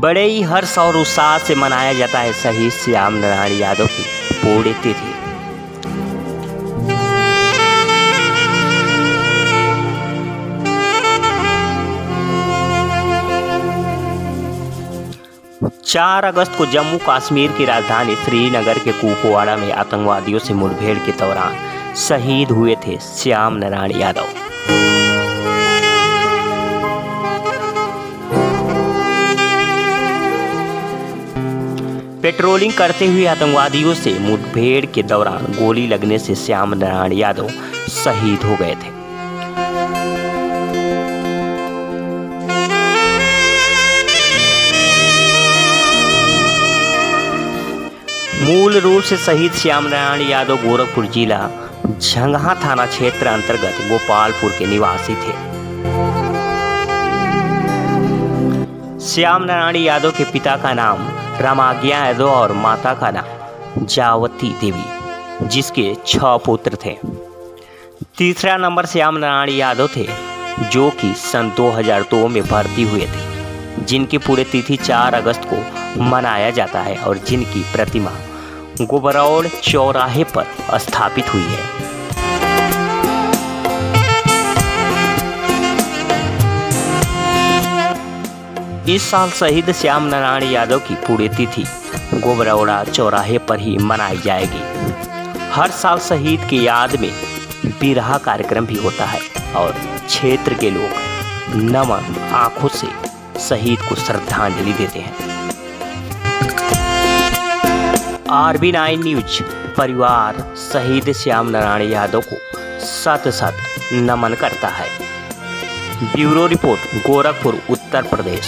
बड़े ही हर्ष और उत्साह से मनाया जाता है शहीद श्याम नारायण यादव की पूरी तिथि। चार अगस्त को जम्मू कश्मीर की राजधानी श्रीनगर के कुपवाड़ा में आतंकवादियों से मुठभेड़ के दौरान शहीद हुए थे श्याम नारायण यादव। पेट्रोलिंग करते हुए आतंकवादियों से मुठभेड़ के दौरान गोली लगने से श्याम नारायण यादव शहीद हो गए थे। मूल रूप से शहीद श्याम नारायण यादव गोरखपुर जिला, झंगहा थाना क्षेत्र अंतर्गत गोपालपुर के निवासी थे। श्याम नारायण यादव के पिता का नाम रामाज्ञा यादव और माता का नाम जावती देवी, जिसके छह पुत्र थे। तीसरा नंबर श्याम नारायण यादव थे, जो कि सन 2002 में भर्ती हुए थे, जिनकी पूरे तिथि 4 अगस्त को मनाया जाता है और जिनकी प्रतिमा गोबरौड़ चौराहे पर स्थापित हुई है। इस साल शहीद श्याम नारायण यादव की पूरी पुण्यतिथि गोबरौड़ा चौराहे पर ही मनाई जाएगी। हर साल शहीद की याद में बिरहा कार्यक्रम भी होता है और क्षेत्र के लोग नमन आँखों से शहीद को श्रद्धांजलि देते हैं। आरबी नाइन न्यूज़, परिवार शहीद श्याम नारायण यादव को सत सत नमन करता है। Bureau report, Gorakhpur, Uttar Pradesh.